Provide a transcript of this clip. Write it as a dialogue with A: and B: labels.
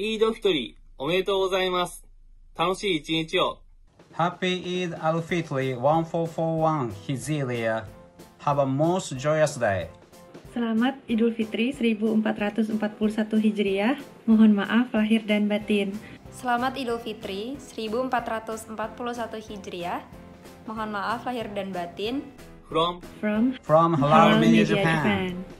A: イードフィトリおめでとうございます。楽しい一日を。
B: Happy Eid al-Fitri 1441 Hijriah. Have a most joyous day.
C: Selamat Idul Fitri 1441 Hijriah. Mohon maaf lahir dan batin.
D: Selamat Idul Fitri 1441 Hijriah. Mohon maaf lahir dan batin.
A: from
C: From
B: From Halal
C: Halal
B: Japan.
C: Japan.